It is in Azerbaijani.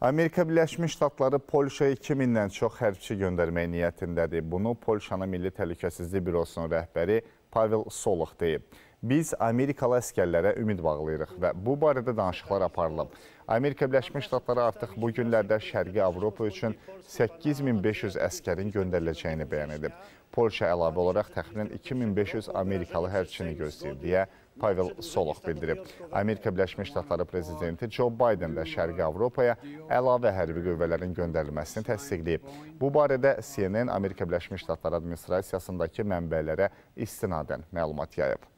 Amerika Birləşmiş Ştatları Polşaya 2000-dən çox hərbçi göndərmək niyyətindədir. Bunu Polşanın Milli Təhlükəsizlik Bürosunun rəhbəri Pavel Solox deyib. Biz Amerikalı əskərlərə ümid bağlayırıq və bu barədə danışıqlar aparılıb. Amerika Birləşmiş Ştatları artıq bu günlərdə Şərqi Avropa üçün 8500 əskərin göndəriləcəyini bəyan edib. Polşa əlavə olaraq təxminən 2500 Amerikalı hərbçini gözləyir deyə Pavel Solox bildirib. Amerika Birləşmiş Ştatları prezidenti Joe Biden də Şərqi Avropaya əlavə hərbi qüvvələrin göndərilməsini təsdiqləyib. Bu barədə CNN Amerika Birləşmiş Ştatları administrasiyasındakı mənbələrə istinadən məlumat yayıb.